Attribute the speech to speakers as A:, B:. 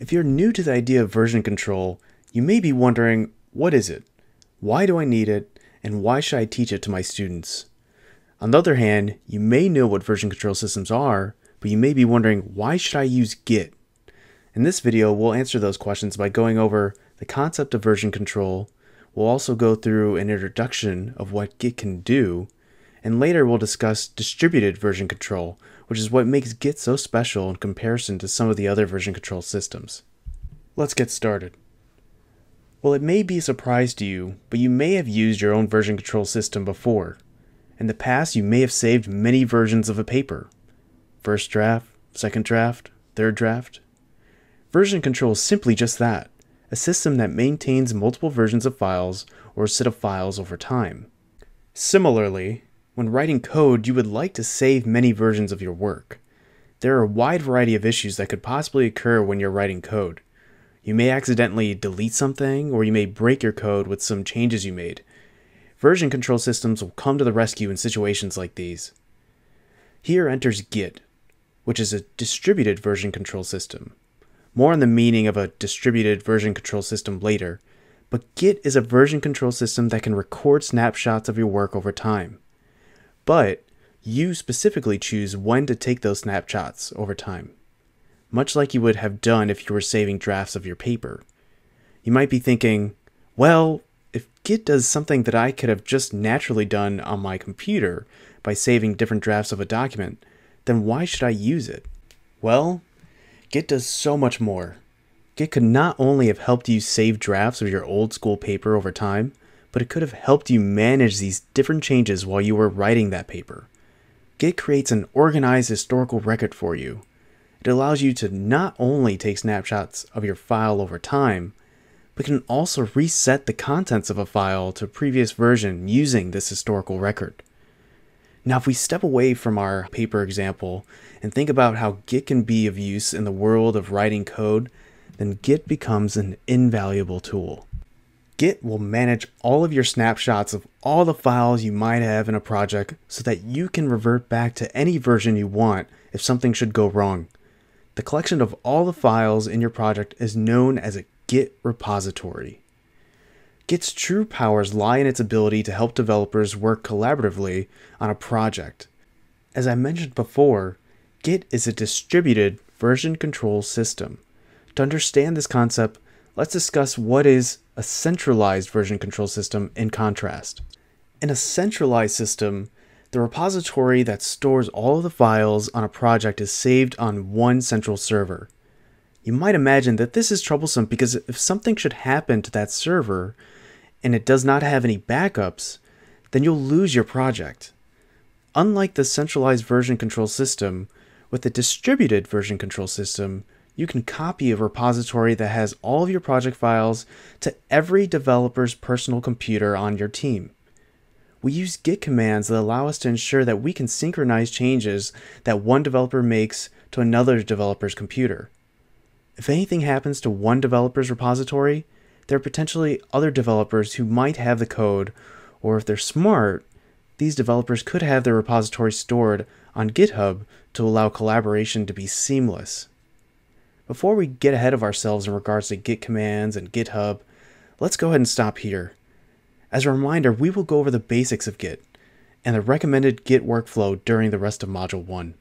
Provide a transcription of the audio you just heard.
A: If you're new to the idea of version control, you may be wondering, what is it? Why do I need it? And why should I teach it to my students? On the other hand, you may know what version control systems are, but you may be wondering, why should I use Git? In this video, we'll answer those questions by going over the concept of version control. We'll also go through an introduction of what Git can do, and later we'll discuss distributed version control, which is what makes Git so special in comparison to some of the other version control systems. Let's get started. Well, it may be a surprise to you, but you may have used your own version control system before. In the past, you may have saved many versions of a paper. First draft, second draft, third draft. Version control is simply just that, a system that maintains multiple versions of files or a set of files over time. Similarly, when writing code, you would like to save many versions of your work. There are a wide variety of issues that could possibly occur when you're writing code. You may accidentally delete something, or you may break your code with some changes you made. Version control systems will come to the rescue in situations like these. Here enters Git, which is a distributed version control system. More on the meaning of a distributed version control system later, but Git is a version control system that can record snapshots of your work over time but you specifically choose when to take those snapshots over time, much like you would have done if you were saving drafts of your paper. You might be thinking, well, if Git does something that I could have just naturally done on my computer by saving different drafts of a document, then why should I use it? Well, Git does so much more. Git could not only have helped you save drafts of your old school paper over time, but it could have helped you manage these different changes while you were writing that paper. Git creates an organized historical record for you. It allows you to not only take snapshots of your file over time, but can also reset the contents of a file to a previous version using this historical record. Now, if we step away from our paper example and think about how Git can be of use in the world of writing code, then Git becomes an invaluable tool. Git will manage all of your snapshots of all the files you might have in a project so that you can revert back to any version you want if something should go wrong. The collection of all the files in your project is known as a Git repository. Git's true powers lie in its ability to help developers work collaboratively on a project. As I mentioned before, Git is a distributed version control system. To understand this concept, let's discuss what is a centralized version control system in contrast. In a centralized system, the repository that stores all of the files on a project is saved on one central server. You might imagine that this is troublesome because if something should happen to that server and it does not have any backups, then you'll lose your project. Unlike the centralized version control system, with the distributed version control system, you can copy a repository that has all of your project files to every developer's personal computer on your team. We use Git commands that allow us to ensure that we can synchronize changes that one developer makes to another developer's computer. If anything happens to one developer's repository, there are potentially other developers who might have the code, or if they're smart, these developers could have their repository stored on GitHub to allow collaboration to be seamless. Before we get ahead of ourselves in regards to Git commands and GitHub, let's go ahead and stop here. As a reminder, we will go over the basics of Git and the recommended Git workflow during the rest of Module 1.